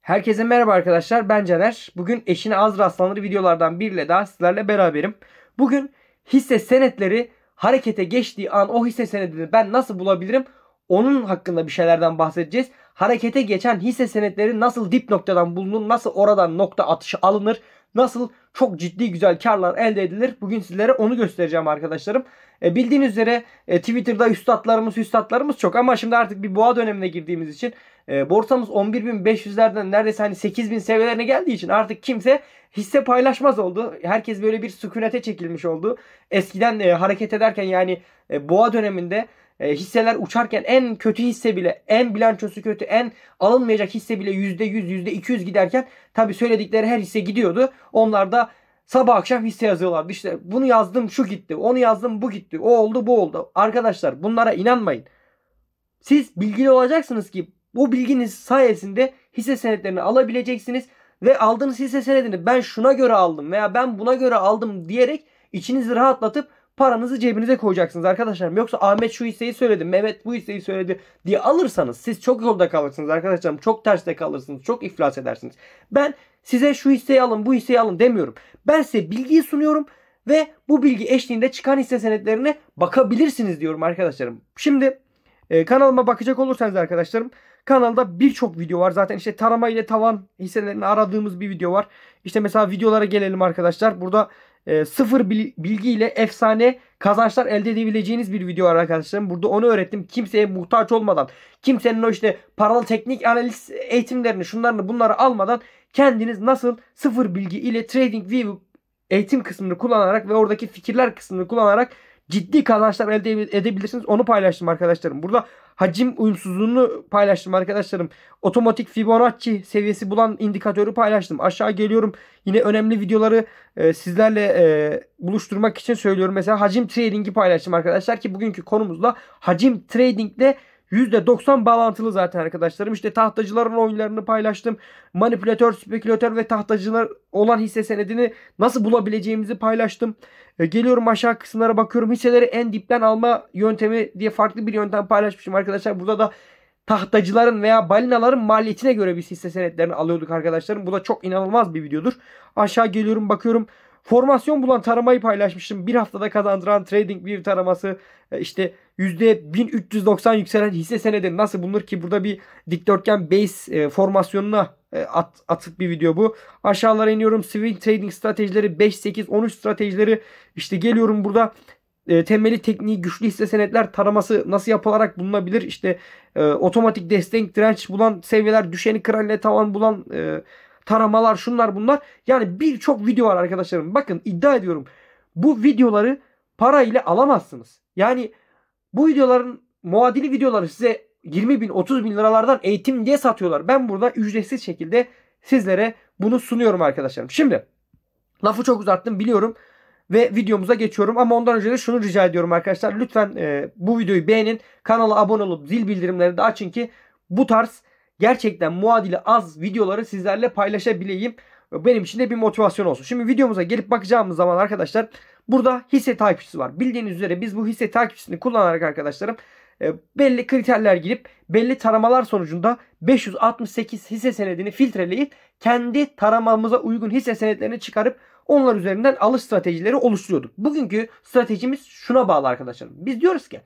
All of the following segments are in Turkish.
Herkese merhaba arkadaşlar ben Caner. Bugün eşine az rastlanır videolardan biriyle daha sizlerle beraberim. Bugün hisse senetleri harekete geçtiği an o hisse senedini ben nasıl bulabilirim? Onun hakkında bir şeylerden bahsedeceğiz. Harekete geçen hisse senetleri nasıl dip noktadan bulunur? Nasıl oradan nokta atışı alınır? Nasıl çok ciddi güzel karlar elde edilir? Bugün sizlere onu göstereceğim arkadaşlarım. E, bildiğiniz üzere e, Twitter'da üstadlarımız üstadlarımız çok ama şimdi artık bir boğa dönemine girdiğimiz için e, borsamız 11.500'lerden neredeyse hani 8.000 seviyelerine geldiği için artık kimse hisse paylaşmaz oldu. Herkes böyle bir sükunete çekilmiş oldu. Eskiden e, hareket ederken yani e, boğa döneminde e, hisseler uçarken en kötü hisse bile en bilançosu kötü en alınmayacak hisse bile %100 %200 giderken tabi söyledikleri her hisse gidiyordu. Onlar da sabah akşam hisse yazıyorlardı. İşte bunu yazdım şu gitti onu yazdım bu gitti o oldu bu oldu. Arkadaşlar bunlara inanmayın. Siz bilgili olacaksınız ki bu bilginiz sayesinde hisse senetlerini alabileceksiniz ve aldığınız hisse senedini ben şuna göre aldım veya ben buna göre aldım diyerek içinizi rahatlatıp paranızı cebinize koyacaksınız arkadaşlarım. Yoksa Ahmet şu hisseyi söyledi, Mehmet bu hisseyi söyledi diye alırsanız siz çok yolda kalırsınız arkadaşlarım. Çok terste kalırsınız, çok iflas edersiniz. Ben size şu hisseyi alın, bu hisseyi alın demiyorum. Ben size bilgiyi sunuyorum ve bu bilgi eşliğinde çıkan hisse senetlerine bakabilirsiniz diyorum arkadaşlarım. Şimdi e, kanalıma bakacak olursanız arkadaşlarım kanalda birçok video var. Zaten işte tarama ile tavan hisselerini aradığımız bir video var. İşte mesela videolara gelelim arkadaşlar. Burada e, sıfır bilgi ile efsane kazançlar elde edebileceğiniz bir video var arkadaşlarım. Burada onu öğrettim. Kimseye muhtaç olmadan, kimsenin o işte paralı teknik analiz eğitimlerini, şunlarını bunları almadan kendiniz nasıl sıfır bilgi ile Trading View eğitim kısmını kullanarak ve oradaki fikirler kısmını kullanarak ciddi kazançlar elde edebilirsiniz. Onu paylaştım arkadaşlarım. Burada hacim uyumsuzluğunu paylaştım arkadaşlarım. Otomatik Fibonacci seviyesi bulan indikatörü paylaştım. Aşağı geliyorum. Yine önemli videoları e, sizlerle e, buluşturmak için söylüyorum. Mesela hacim trading'i paylaştım arkadaşlar ki bugünkü konumuzla hacim tradingle %90 bağlantılı zaten arkadaşlarım. İşte tahtacıların oyunlarını paylaştım. Manipülatör, spekülatör ve tahtacılar olan hisse senedini nasıl bulabileceğimizi paylaştım. E, geliyorum aşağı kısımlara bakıyorum. Hisseleri en dipten alma yöntemi diye farklı bir yöntem paylaşmışım arkadaşlar. Burada da tahtacıların veya balinaların maliyetine göre biz hisse senetlerini alıyorduk arkadaşlarım. Bu da çok inanılmaz bir videodur. Aşağı geliyorum bakıyorum. Formasyon bulan taramayı paylaşmıştım. Bir haftada kazandıran trading bir taraması e, işte %1390 yükselen hisse senedi nasıl bulunur ki burada bir dikdörtgen base e, formasyonuna e, at, atık bir video bu. Aşağılara iniyorum. Swing trading stratejileri 5, 8, 13 stratejileri işte geliyorum burada temeli tekniği güçlü hisse senetler taraması nasıl yapılarak bulunabilir? İşte e, otomatik destek direnç bulan seviyeler düşeni kıran tavan bulan e, taramalar şunlar bunlar. Yani birçok video var arkadaşlarım. Bakın iddia ediyorum. Bu videoları para ile alamazsınız. Yani bu videoların muadili videoları size 20 bin 30 bin liralardan eğitim diye satıyorlar. Ben burada ücretsiz şekilde sizlere bunu sunuyorum arkadaşlarım. Şimdi lafı çok uzattım biliyorum ve videomuza geçiyorum ama ondan önce de şunu rica ediyorum arkadaşlar. Lütfen e, bu videoyu beğenin. Kanala abone olup zil bildirimlerini de açın ki bu tarz gerçekten muadili az videoları sizlerle paylaşabileyim. Benim için de bir motivasyon olsun. Şimdi videomuza gelip bakacağımız zaman arkadaşlar burada hisse takipçisi var. Bildiğiniz üzere biz bu hisse takipçisini kullanarak arkadaşlarım e, belli kriterler girip belli taramalar sonucunda 568 hisse senedini filtreleyip kendi taramamıza uygun hisse senetlerini çıkarıp onlar üzerinden alış stratejileri oluşturuyorduk. Bugünkü stratejimiz şuna bağlı arkadaşlar. Biz diyoruz ki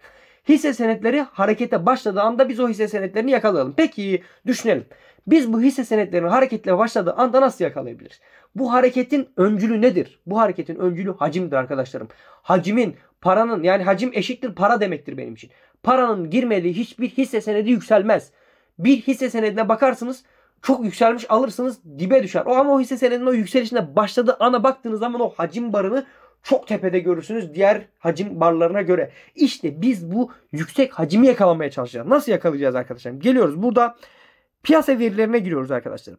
hisse senetleri harekete başladığı anda biz o hisse senetlerini yakalayalım. Peki düşünelim. Biz bu hisse senetlerinin hareketle başladığı anda nasıl yakalayabiliriz? Bu hareketin öncülü nedir? Bu hareketin öncülü hacimdir arkadaşlarım. Hacimin, paranın yani hacim eşittir para demektir benim için. Paranın girmediği hiçbir hisse senedi yükselmez. Bir hisse senedine bakarsınız çok yükselmiş alırsınız dibe düşer. O ama o hisse senedinin o yükselişine başladığı ana baktığınız zaman o hacim barını çok tepede görürsünüz diğer hacim barlarına göre. İşte biz bu yüksek hacimi yakalamaya çalışacağız. Nasıl yakalayacağız arkadaşlar? Geliyoruz burada piyasa verilerine giriyoruz arkadaşlar.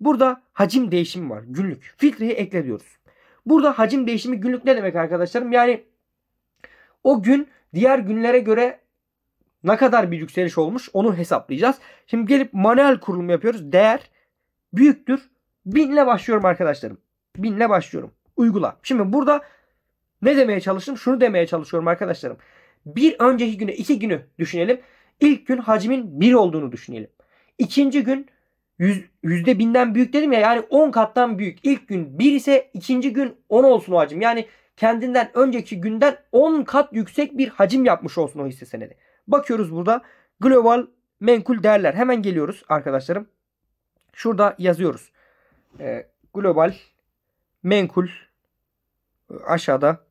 Burada hacim değişimi var günlük. Filtreyi ekle diyoruz. Burada hacim değişimi günlük ne demek arkadaşlarım? Yani o gün diğer günlere göre ne kadar bir yükseliş olmuş onu hesaplayacağız. Şimdi gelip manuel kurulum yapıyoruz. Değer büyüktür. 1000 ile başlıyorum arkadaşlarım. 1000 ile başlıyorum. Uygula. Şimdi burada ne demeye çalıştım? Şunu demeye çalışıyorum arkadaşlarım. Bir önceki güne iki günü düşünelim. İlk gün hacmin bir olduğunu düşünelim. İkinci gün yüz, yüzde binden büyük dedim ya yani 10 kattan büyük. İlk gün 1 ise ikinci gün 10 olsun o hacim. Yani kendinden önceki günden 10 kat yüksek bir hacim yapmış olsun o hisse senedi. Bakıyoruz burada global menkul değerler. Hemen geliyoruz arkadaşlarım. Şurada yazıyoruz. Ee, global menkul aşağıda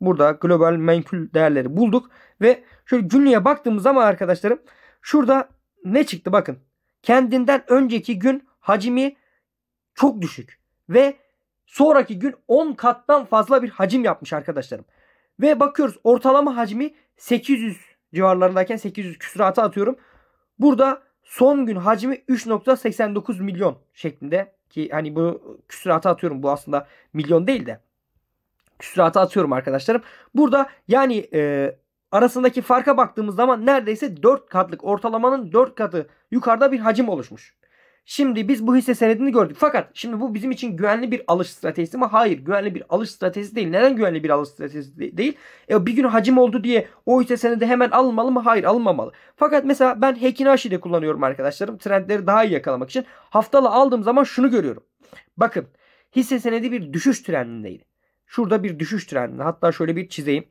burada global menkul değerleri bulduk ve şöyle günlüğe baktığımız zaman arkadaşlarım şurada ne çıktı bakın. Kendinden önceki gün hacmi çok düşük ve sonraki gün 10 kattan fazla bir hacim yapmış arkadaşlarım. Ve bakıyoruz ortalama hacmi 800 civarlarındayken 800 küsuratı atıyorum. Burada son gün hacmi 3.89 milyon şeklinde ki hani bu küsuratı atıyorum bu aslında milyon değil de küsuratı atıyorum arkadaşlarım. Burada yani e, arasındaki farka baktığımız zaman neredeyse 4 katlık ortalamanın 4 katı yukarıda bir hacim oluşmuş. Şimdi biz bu hisse senedini gördük. Fakat şimdi bu bizim için güvenli bir alış stratejisi mi? Hayır güvenli bir alış stratejisi değil. Neden güvenli bir alış stratejisi değil? E, bir gün hacim oldu diye o hisse senedi hemen alınmalı mı? Hayır alınmamalı. Fakat mesela ben Hekinaşi'de kullanıyorum arkadaşlarım. Trendleri daha iyi yakalamak için. Haftalı aldığım zaman şunu görüyorum. Bakın hisse senedi bir düşüş trendindeydi. Şurada bir düşüş trendinde. Hatta şöyle bir çizeyim.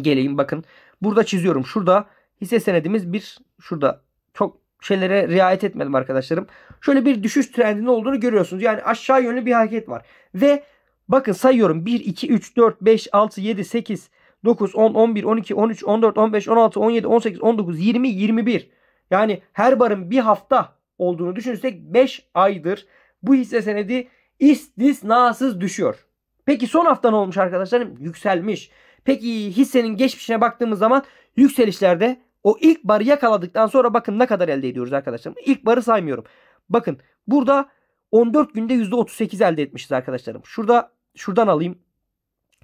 Geleyim bakın. Burada çiziyorum. Şurada hisse senedimiz bir şurada çok şeylere riayet etmedim arkadaşlarım. Şöyle bir düşüş trendinin olduğunu görüyorsunuz. Yani aşağı yönlü bir hareket var. Ve bakın sayıyorum 1, 2, 3, 4, 5, 6, 7, 8, 9, 10, 11, 12, 13, 14, 15, 16, 17, 18, 19, 20, 21. Yani her barın bir hafta olduğunu düşünürsek 5 aydır bu hisse senedi istisnasız düşüyor. Peki son hafta ne olmuş arkadaşlarım? Yükselmiş. Peki hissenin geçmişine baktığımız zaman yükselişlerde o ilk barı yakaladıktan sonra bakın ne kadar elde ediyoruz arkadaşlarım. İlk barı saymıyorum. Bakın burada 14 günde %38 elde etmişiz arkadaşlarım. Şurada şuradan alayım.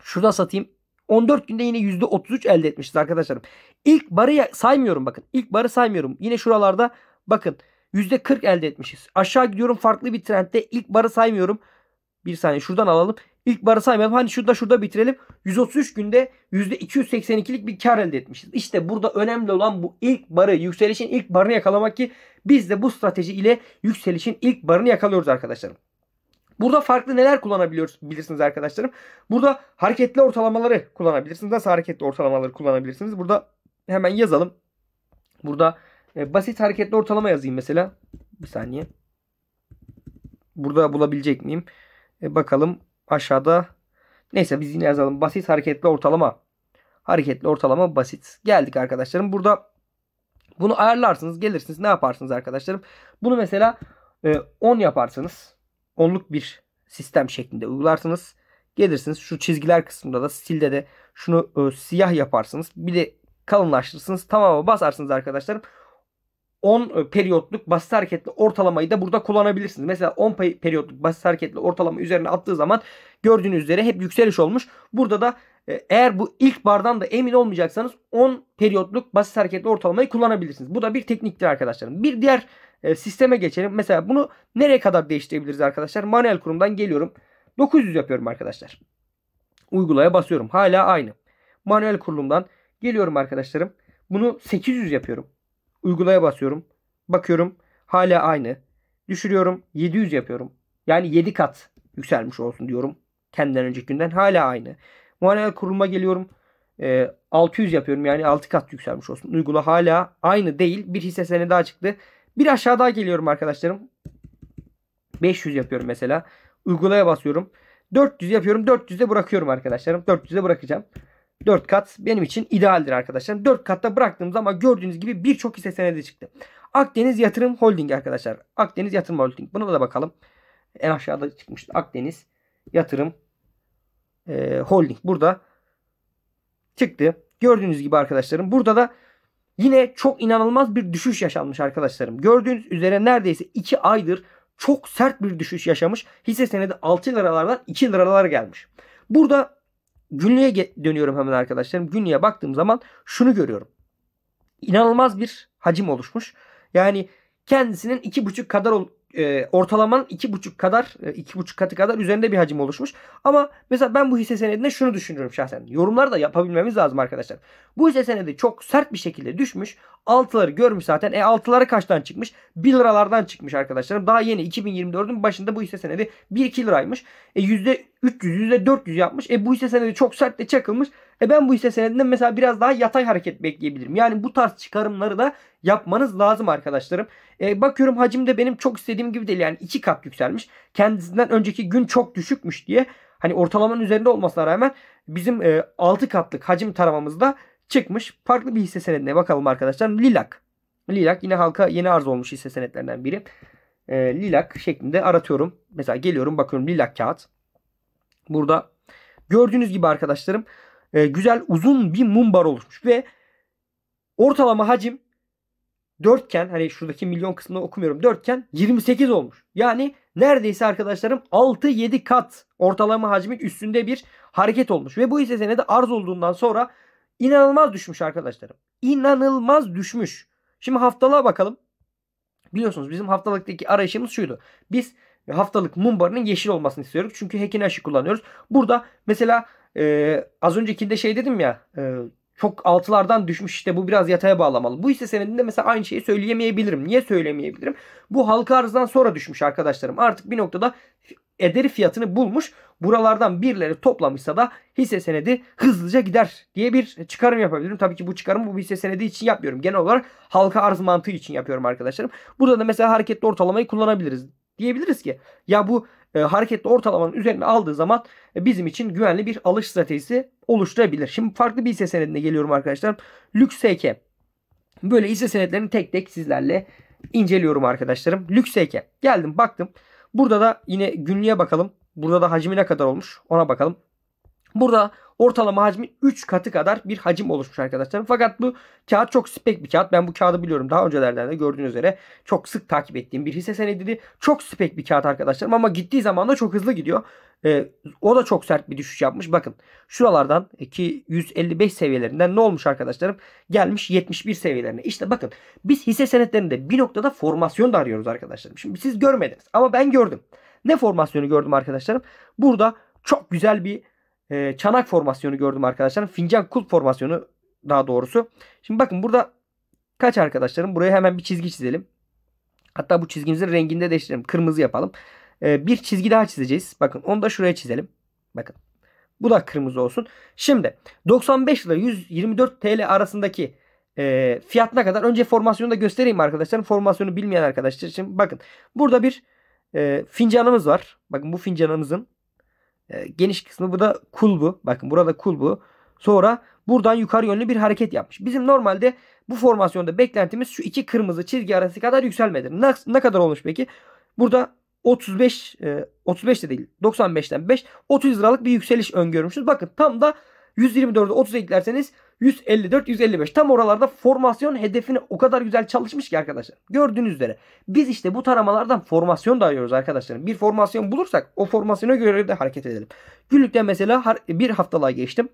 Şurada satayım. 14 günde yine %33 elde etmişiz arkadaşlarım. İlk barı saymıyorum bakın. İlk barı saymıyorum. Yine şuralarda bakın %40 elde etmişiz. Aşağı gidiyorum farklı bir trendde. İlk barı saymıyorum. Bir saniye şuradan alalım. İlk barı saymayalım. Hani şurada şurada bitirelim. 133 günde %282'lik bir kar elde etmişiz. İşte burada önemli olan bu ilk barı, yükselişin ilk barını yakalamak ki biz de bu strateji ile yükselişin ilk barını yakalıyoruz arkadaşlarım. Burada farklı neler kullanabiliyoruz bilirsiniz arkadaşlarım. Burada hareketli ortalamaları kullanabilirsiniz. Nasıl hareketli ortalamaları kullanabilirsiniz? Burada hemen yazalım. Burada e, basit hareketli ortalama yazayım mesela. Bir saniye. Burada bulabilecek miyim? E, bakalım aşağıda. Neyse biz yine yazalım. Basit hareketli ortalama. Hareketli ortalama basit. Geldik arkadaşlarım. Burada bunu ayarlarsınız. Gelirsiniz. Ne yaparsınız arkadaşlarım? Bunu mesela 10 e, yaparsınız. 10'luk bir sistem şeklinde uygularsınız. Gelirsiniz şu çizgiler kısmında da stilde de şunu e, siyah yaparsınız. Bir de kalınlaştırırsınız. Tamamı basarsınız arkadaşlarım. 10 e, periyotluk basit hareketli ortalamayı da burada kullanabilirsiniz. Mesela 10 periyotluk basit hareketli ortalama üzerine attığı zaman gördüğünüz üzere hep yükseliş olmuş. Burada da e, eğer bu ilk bardan da emin olmayacaksanız 10 periyotluk basit hareketli ortalamayı kullanabilirsiniz. Bu da bir tekniktir arkadaşlarım. Bir diğer e, sisteme geçelim. Mesela bunu nereye kadar değiştirebiliriz arkadaşlar? Manuel kurumdan geliyorum. 900 yapıyorum arkadaşlar. Uygulaya basıyorum. Hala aynı. Manuel kurulumdan geliyorum arkadaşlarım. Bunu 800 yapıyorum. Uygulaya basıyorum. Bakıyorum hala aynı. Düşürüyorum 700 yapıyorum. Yani 7 kat yükselmiş olsun diyorum. Kendinden önceki günden hala aynı. Manuel kuruluma geliyorum. E, 600 yapıyorum yani 6 kat yükselmiş olsun. Uygula hala aynı değil. Bir hisse senedi daha çıktı. Bir aşağı daha geliyorum arkadaşlarım. 500 yapıyorum mesela. Uygulaya basıyorum. 400 yapıyorum. 400'e bırakıyorum arkadaşlarım. 400'e bırakacağım. 4 kat benim için idealdir arkadaşlar. 4 katta bıraktığım zaman gördüğünüz gibi birçok hisse senedi çıktı. Akdeniz Yatırım Holding arkadaşlar. Akdeniz Yatırım Holding. Buna da bakalım. En aşağıda çıkmıştı. Akdeniz Yatırım e, Holding. Burada çıktı. Gördüğünüz gibi arkadaşlarım. Burada da yine çok inanılmaz bir düşüş yaşanmış arkadaşlarım. Gördüğünüz üzere neredeyse 2 aydır çok sert bir düşüş yaşamış. Hisse senedi 6 liralardan 2 liralara gelmiş. Burada Günlüğe dönüyorum hemen arkadaşlarım. Günlüğe baktığım zaman şunu görüyorum. İnanılmaz bir hacim oluşmuş. Yani kendisinin iki buçuk kadar e, ortalamanın iki buçuk kadar e, iki buçuk katı kadar üzerinde bir hacim oluşmuş. Ama mesela ben bu hisse senedinde şunu düşünüyorum şahsen. Yorumlar da yapabilmemiz lazım arkadaşlar. Bu hisse senedi çok sert bir şekilde düşmüş. Altıları görmüş zaten. E altıları kaçtan çıkmış? 1 liralardan çıkmış arkadaşlarım. Daha yeni 2024'ün başında bu hisse senedi 1-2 liraymış. E %300 %400 yapmış. E bu hisse senedi çok sert de çakılmış. E ben bu hisse senedinden mesela biraz daha yatay hareket bekleyebilirim. Yani bu tarz çıkarımları da yapmanız lazım arkadaşlarım. E, bakıyorum hacim de benim çok istediğim gibi değil. Yani iki kat yükselmiş. Kendisinden önceki gün çok düşükmüş diye. Hani ortalamanın üzerinde olmasına rağmen bizim e, 6 katlık hacim taramamızda çıkmış. Farklı bir hisse senedine bakalım arkadaşlar. Lilak. Lilak yine halka yeni arz olmuş hisse senetlerinden biri. E, Lilak şeklinde aratıyorum. Mesela geliyorum bakıyorum Lilak kağıt. Burada gördüğünüz gibi arkadaşlarım e, güzel uzun bir mum bar oluşmuş ve ortalama hacim dörtken hani şuradaki milyon kısmını okumuyorum dörtken 28 olmuş. Yani neredeyse arkadaşlarım 6-7 kat ortalama hacmin üstünde bir hareket olmuş. Ve bu hisse senedi arz olduğundan sonra inanılmaz düşmüş arkadaşlarım. İnanılmaz düşmüş. Şimdi haftalığa bakalım. Biliyorsunuz bizim haftalıktaki arayışımız şuydu. Biz haftalık mumbarının yeşil olmasını istiyoruz. Çünkü hekin aşı kullanıyoruz. Burada mesela e, az öncekinde şey dedim ya e, çok altılardan düşmüş işte bu biraz yataya bağlamalı. Bu hisse senedinde mesela aynı şeyi söyleyemeyebilirim. Niye söylemeyebilirim? Bu halka arzdan sonra düşmüş arkadaşlarım. Artık bir noktada ederi fiyatını bulmuş. Buralardan birileri toplamışsa da hisse senedi hızlıca gider diye bir çıkarım yapabilirim. Tabii ki bu çıkarımı bu hisse senedi için yapmıyorum. Genel olarak halka arz mantığı için yapıyorum arkadaşlarım. Burada da mesela hareketli ortalamayı kullanabiliriz. Diyebiliriz ki ya bu e, hareketli ortalamanın üzerine aldığı zaman e, bizim için güvenli bir alış stratejisi oluşturabilir. Şimdi farklı bir hisse senedine geliyorum arkadaşlar. Lüks SK. Böyle hisse senetlerini tek tek sizlerle inceliyorum arkadaşlarım. Lüks SK. Geldim baktım. Burada da yine günlüğe bakalım. Burada da hacmi ne kadar olmuş ona bakalım. Burada ortalama hacmin 3 katı kadar bir hacim oluşmuş arkadaşlar. Fakat bu kağıt çok spek bir kağıt. Ben bu kağıdı biliyorum. Daha öncelerden de gördüğünüz üzere çok sık takip ettiğim bir hisse senediydi. Çok spek bir kağıt arkadaşlarım ama gittiği zaman da çok hızlı gidiyor. Ee, o da çok sert bir düşüş yapmış. Bakın şuralardan 255 seviyelerinden ne olmuş arkadaşlarım? Gelmiş 71 seviyelerine. İşte bakın biz hisse senetlerinde bir noktada formasyon da arıyoruz arkadaşlarım. Şimdi siz görmediniz ama ben gördüm. Ne formasyonu gördüm arkadaşlarım? Burada çok güzel bir e, çanak formasyonu gördüm arkadaşlar. Fincan kulp formasyonu daha doğrusu. Şimdi bakın burada kaç arkadaşlarım? Buraya hemen bir çizgi çizelim. Hatta bu çizgimizin rengini de değiştirelim. Kırmızı yapalım. E, bir çizgi daha çizeceğiz. Bakın onu da şuraya çizelim. Bakın. Bu da kırmızı olsun. Şimdi 95 ile 124 TL arasındaki e, fiyat ne kadar? Önce formasyonu da göstereyim arkadaşlar. Formasyonu bilmeyen arkadaşlar için bakın. Burada bir e, fincanımız var. Bakın bu fincanımızın e, geniş kısmı bu da kulbu. Bakın burada kulbu. Sonra buradan yukarı yönlü bir hareket yapmış. Bizim normalde bu formasyonda beklentimiz şu iki kırmızı çizgi arası kadar yükselmedir. Ne, ne kadar olmuş peki? Burada 35 e, 35 de değil 95'ten 5 30 liralık bir yükseliş öngörmüşüz. Bakın tam da 124'e 30 eklerseniz 154, 155. Tam oralarda formasyon hedefini o kadar güzel çalışmış ki arkadaşlar. Gördüğünüz üzere. Biz işte bu taramalardan formasyon da arıyoruz arkadaşlar. Bir formasyon bulursak o formasyona göre de hareket edelim. Günlükte mesela bir haftalığa geçtim.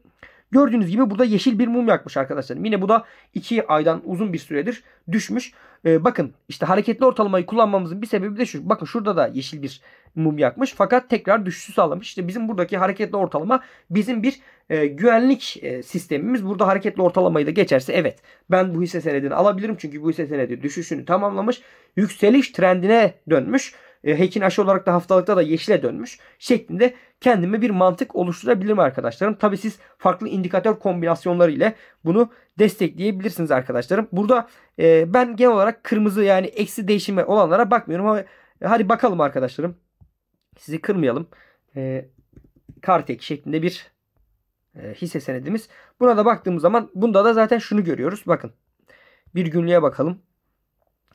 Gördüğünüz gibi burada yeşil bir mum yakmış arkadaşlar. Yine bu da 2 aydan uzun bir süredir düşmüş. Ee, bakın işte hareketli ortalamayı kullanmamızın bir sebebi de şu. Bakın şurada da yeşil bir mum yakmış. Fakat tekrar düşüşü sağlamış. İşte bizim buradaki hareketli ortalama bizim bir e, güvenlik e, sistemimiz. Burada hareketli ortalamayı da geçerse evet ben bu hisse senedini alabilirim. Çünkü bu hisse senedi düşüşünü tamamlamış. Yükseliş trendine dönmüş e, Hekin aşı olarak da haftalıkta da yeşile dönmüş şeklinde kendime bir mantık oluşturabilirim arkadaşlarım. Tabi siz farklı indikatör kombinasyonları ile bunu destekleyebilirsiniz arkadaşlarım. Burada e, ben genel olarak kırmızı yani eksi değişimi olanlara bakmıyorum ama hadi bakalım arkadaşlarım. Sizi kırmayalım. E, Kartek şeklinde bir e, hisse senedimiz. Buna da baktığımız zaman bunda da zaten şunu görüyoruz. Bakın bir günlüğe bakalım.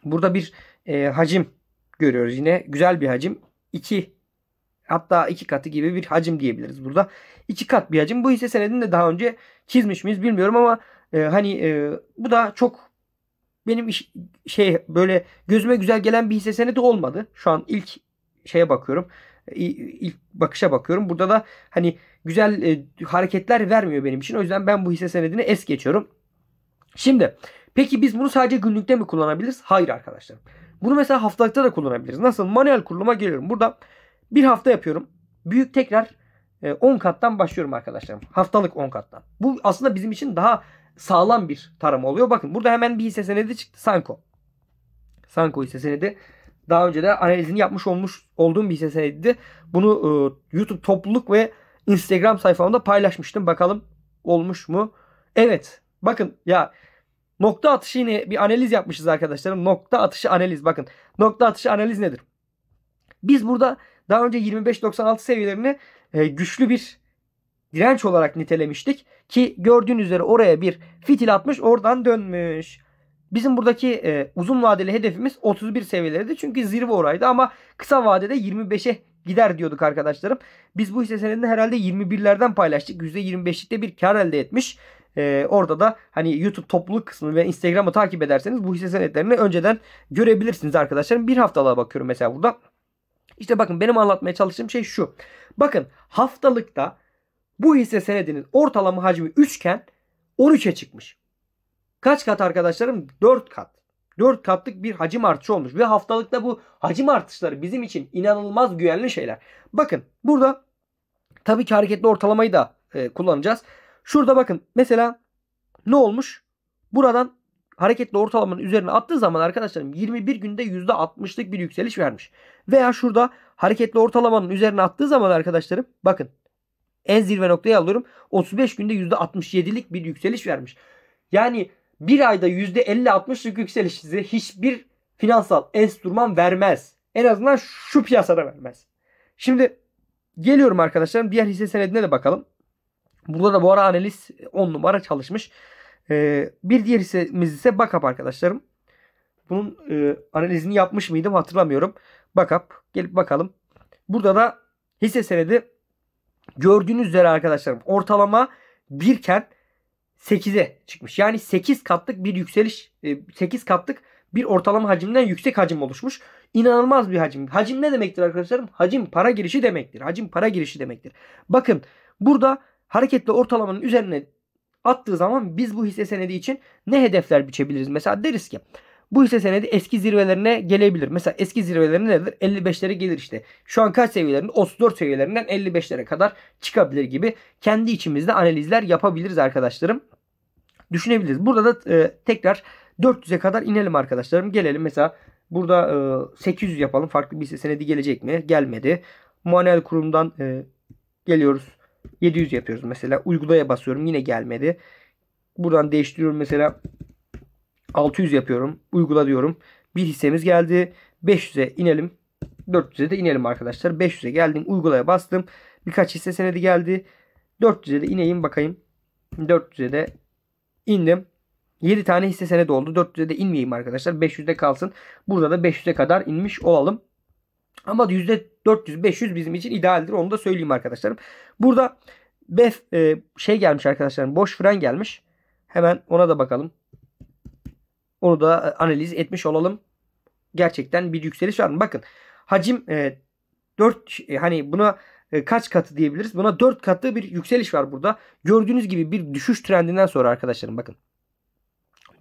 Burada bir e, hacim görüyoruz yine. Güzel bir hacim. 2 hatta iki katı gibi bir hacim diyebiliriz burada. iki kat bir hacim. Bu hisse senedini de daha önce çizmiş miyiz bilmiyorum ama e, hani e, bu da çok benim iş, şey böyle gözüme güzel gelen bir hisse senedi olmadı. Şu an ilk şeye bakıyorum. İlk bakışa bakıyorum. Burada da hani güzel e, hareketler vermiyor benim için. O yüzden ben bu hisse senedini es geçiyorum. Şimdi peki biz bunu sadece günlükte mi kullanabiliriz? Hayır arkadaşlar. Bunu mesela haftalıkta da kullanabiliriz. Nasıl? Manuel kuruluma geliyorum. Burada bir hafta yapıyorum. Büyük tekrar 10 e, kattan başlıyorum arkadaşlarım. Haftalık 10 kattan. Bu aslında bizim için daha sağlam bir tarama oluyor. Bakın burada hemen bir hisse senedi çıktı. Sanko. Sanko hisse senedi. Daha önce de analizini yapmış olmuş olduğum bir hisse senediydi. Bunu e, YouTube topluluk ve Instagram sayfamda paylaşmıştım. Bakalım olmuş mu? Evet. Bakın ya nokta atışı yine bir analiz yapmışız arkadaşlarım. Nokta atışı analiz. Bakın nokta atışı analiz nedir? Biz burada daha önce 25.96 seviyelerini e, güçlü bir direnç olarak nitelemiştik. Ki gördüğünüz üzere oraya bir fitil atmış oradan dönmüş. Bizim buradaki e, uzun vadeli hedefimiz 31 seviyelerdi. Çünkü zirve oraydı ama kısa vadede 25'e gider diyorduk arkadaşlarım. Biz bu hisse senedini herhalde 21'lerden paylaştık. %25'likte bir kar elde etmiş. Ee, orada da hani YouTube topluluk kısmını ve Instagram'ı takip ederseniz bu hisse senetlerini önceden görebilirsiniz arkadaşlarım. Bir haftalığa bakıyorum mesela burada. İşte bakın benim anlatmaya çalıştığım şey şu. Bakın haftalıkta bu hisse senedinin ortalama hacmi 3 iken 13'e çıkmış. Kaç kat arkadaşlarım? 4 kat. 4 katlık bir hacim artışı olmuş. Ve haftalıkta bu hacim artışları bizim için inanılmaz güvenli şeyler. Bakın burada tabii ki hareketli ortalamayı da e, kullanacağız. Şurada bakın mesela ne olmuş? Buradan hareketli ortalamanın üzerine attığı zaman arkadaşlarım 21 günde %60'lık bir yükseliş vermiş. Veya şurada hareketli ortalamanın üzerine attığı zaman arkadaşlarım bakın en zirve noktayı alıyorum. 35 günde %67'lik bir yükseliş vermiş. Yani bir ayda %50-60'lık yükseliş size hiçbir finansal enstrüman vermez. En azından şu piyasada vermez. Şimdi geliyorum arkadaşlarım diğer hisse senedine de bakalım. Burada da bu ara analiz 10 numara çalışmış. Ee, bir diğer hissemiz ise Bakap arkadaşlarım. Bunun e, analizini yapmış mıydım hatırlamıyorum. Bakap gelip bakalım. Burada da hisse senedi gördüğünüz üzere arkadaşlarım ortalama birken 8'e çıkmış. Yani 8 katlık bir yükseliş 8 e, katlık bir ortalama hacimden yüksek hacim oluşmuş. İnanılmaz bir hacim. Hacim ne demektir arkadaşlarım? Hacim para girişi demektir. Hacim para girişi demektir. Bakın burada hareketli ortalamanın üzerine attığı zaman biz bu hisse senedi için ne hedefler biçebiliriz? Mesela deriz ki bu hisse senedi eski zirvelerine gelebilir. Mesela eski zirveleri nedir? 55'lere gelir işte. Şu an kaç seviyelerinde? 34 seviyelerinden 55'lere kadar çıkabilir gibi kendi içimizde analizler yapabiliriz arkadaşlarım. Düşünebiliriz. Burada da e, tekrar 400'e kadar inelim arkadaşlarım. Gelelim mesela burada e, 800 yapalım. Farklı bir hisse senedi gelecek mi? Gelmedi. Manuel kurumdan e, geliyoruz. 700 yapıyoruz mesela. Uygulaya basıyorum. Yine gelmedi. Buradan değiştiriyorum mesela 600 yapıyorum. Uygula diyorum. Bir hissemiz geldi. 500'e inelim. 400'e de inelim arkadaşlar. 500'e geldim. Uygulaya bastım. Birkaç hisse senedi geldi. 400'e de ineyim bakayım. 400'e de indim. 7 tane hisse senedi oldu. 400'e de inmeyeyim arkadaşlar. 500'de kalsın. Burada da 500'e kadar inmiş olalım. Ama %400-500 bizim için idealdir. Onu da söyleyeyim arkadaşlarım. Burada BEF e, şey gelmiş arkadaşlarım. Boş fren gelmiş. Hemen ona da bakalım. Onu da e, analiz etmiş olalım. Gerçekten bir yükseliş var mı? Bakın hacim e, 4 e, hani buna e, kaç katı diyebiliriz? Buna 4 katı bir yükseliş var burada. Gördüğünüz gibi bir düşüş trendinden sonra arkadaşlarım bakın.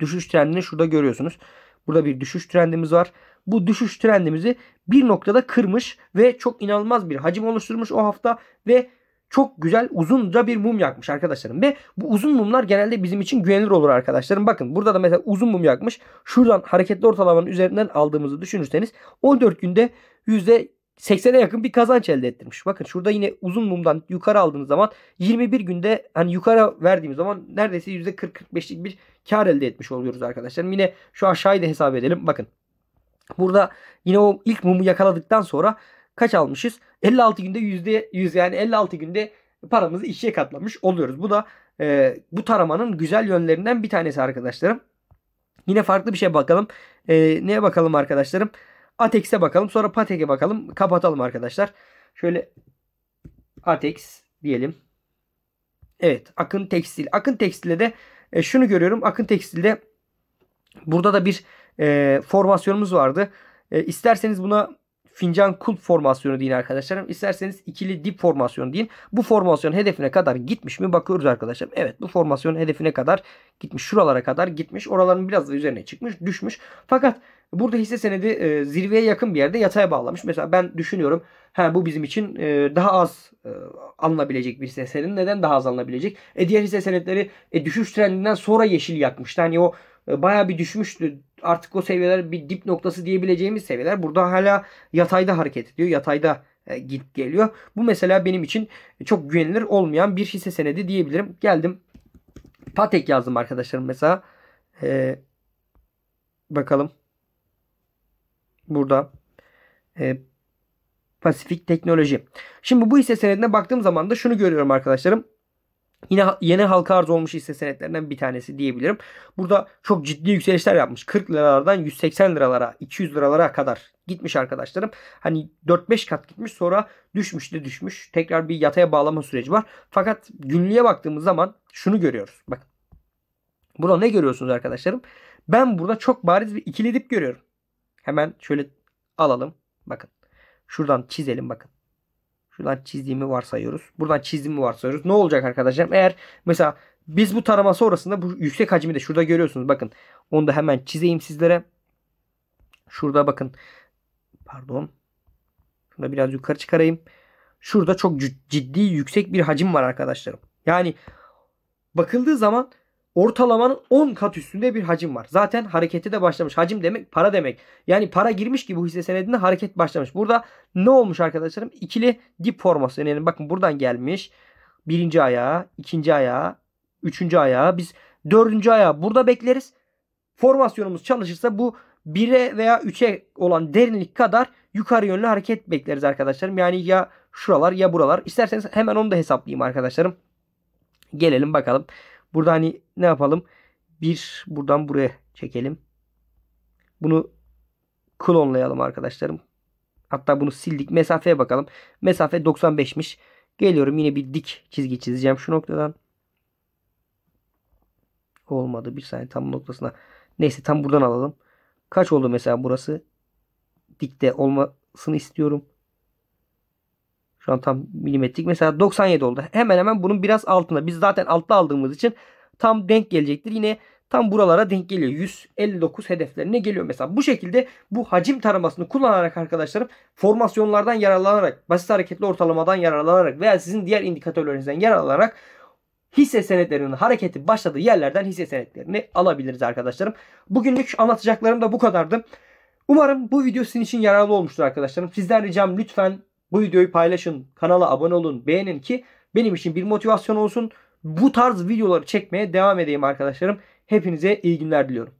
Düşüş trendini şurada görüyorsunuz. Burada bir düşüş trendimiz var. Bu düşüş trendimizi bir noktada kırmış ve çok inanılmaz bir hacim oluşturmuş o hafta ve çok güzel uzunca bir mum yakmış arkadaşlarım. Ve bu uzun mumlar genelde bizim için güvenilir olur arkadaşlarım. Bakın burada da mesela uzun mum yakmış. Şuradan hareketli ortalamanın üzerinden aldığımızı düşünürseniz 14 günde %80'e yakın bir kazanç elde ettirmiş. Bakın şurada yine uzun mumdan yukarı aldığınız zaman 21 günde hani yukarı verdiğimiz zaman neredeyse %40-45'lik bir kar elde etmiş oluyoruz arkadaşlarım. Yine şu aşağıyı da hesap edelim. Bakın burada yine o ilk mumu yakaladıktan sonra kaç almışız? 56 günde %100 yani 56 günde paramızı ikiye katlamış oluyoruz. Bu da e, bu taramanın güzel yönlerinden bir tanesi arkadaşlarım. Yine farklı bir şey bakalım. E, neye bakalım arkadaşlarım? Atex'e bakalım. Sonra Patek'e bakalım. Kapatalım arkadaşlar. Şöyle Atex diyelim. Evet. Akın Tekstil. Akın Tekstil'de de e, şunu görüyorum. Akın Tekstil'de burada da bir e, formasyonumuz vardı. E, isterseniz buna fincan kulp formasyonu deyin arkadaşlarım. İsterseniz ikili dip formasyonu deyin. Bu formasyon hedefine kadar gitmiş mi bakıyoruz arkadaşlar. Evet bu formasyon hedefine kadar gitmiş. Şuralara kadar gitmiş. Oraların biraz da üzerine çıkmış düşmüş. Fakat Burada hisse senedi e, zirveye yakın bir yerde yataya bağlamış. Mesela ben düşünüyorum ha bu bizim için e, daha az e, alınabilecek bir hisse senedi. Neden daha az alınabilecek? E, diğer hisse senetleri e, düşüş trendinden sonra yeşil yakmıştı. Hani o e, bayağı bir düşmüştü. Artık o seviyeler bir dip noktası diyebileceğimiz seviyeler. Burada hala yatayda hareket ediyor. Yatayda e, git geliyor. Bu mesela benim için çok güvenilir olmayan bir hisse senedi diyebilirim. Geldim Patek yazdım arkadaşlarım mesela. Ee, bakalım. Burada e, Pasifik Teknoloji. Şimdi bu hisse senedine baktığım zaman da şunu görüyorum arkadaşlarım. Yine yeni halka arz olmuş hisse senetlerinden bir tanesi diyebilirim. Burada çok ciddi yükselişler yapmış. 40 liralardan 180 liralara, 200 liralara kadar gitmiş arkadaşlarım. Hani 4-5 kat gitmiş sonra düşmüş de düşmüş. Tekrar bir yataya bağlama süreci var. Fakat günlüğe baktığımız zaman şunu görüyoruz. Bakın. Burada ne görüyorsunuz arkadaşlarım? Ben burada çok bariz bir ikili dip görüyorum. Hemen şöyle alalım. Bakın. Şuradan çizelim bakın. Şuradan çizdiğimi varsayıyoruz. Buradan çizdiğimi varsayıyoruz. Ne olacak arkadaşlar? Eğer mesela biz bu tarama sonrasında bu yüksek hacmi de şurada görüyorsunuz. Bakın. Onu da hemen çizeyim sizlere. Şurada bakın. Pardon. Şunu biraz yukarı çıkarayım. Şurada çok ciddi yüksek bir hacim var arkadaşlarım. Yani bakıldığı zaman ortalamanın 10 kat üstünde bir hacim var. Zaten hareketi de başlamış. Hacim demek para demek. Yani para girmiş ki bu hisse senedinde hareket başlamış. Burada ne olmuş arkadaşlarım? İkili dip forması. Yani bakın buradan gelmiş. Birinci ayağı, ikinci ayağı, üçüncü ayağı. Biz dördüncü ayağı burada bekleriz. Formasyonumuz çalışırsa bu 1'e veya 3'e olan derinlik kadar yukarı yönlü hareket bekleriz arkadaşlarım. Yani ya şuralar ya buralar. İsterseniz hemen onu da hesaplayayım arkadaşlarım. Gelelim bakalım. Burada hani ne yapalım? Bir buradan buraya çekelim. Bunu klonlayalım arkadaşlarım. Hatta bunu sildik. Mesafeye bakalım. Mesafe 95'miş. Geliyorum yine bir dik çizgi çizeceğim şu noktadan. Olmadı. Bir saniye tam noktasına. Neyse tam buradan alalım. Kaç oldu mesela burası? Dikte olmasını istiyorum. Şu an tam milimetrik. Mesela 97 oldu. Hemen hemen bunun biraz altında. Biz zaten altta aldığımız için tam denk gelecektir. Yine tam buralara denk geliyor. 159 hedeflerine geliyor mesela. Bu şekilde bu hacim taramasını kullanarak arkadaşlarım formasyonlardan yararlanarak, basit hareketli ortalamadan yararlanarak veya sizin diğer indikatörlerinizden yararlanarak hisse senetlerinin hareketi başladığı yerlerden hisse senetlerini alabiliriz arkadaşlarım. Bugünlük anlatacaklarım da bu kadardı. Umarım bu video sizin için yararlı olmuştur arkadaşlarım. Sizden ricam lütfen bu videoyu paylaşın, kanala abone olun, beğenin ki benim için bir motivasyon olsun. Bu tarz videoları çekmeye devam edeyim arkadaşlarım. Hepinize iyi günler diliyorum.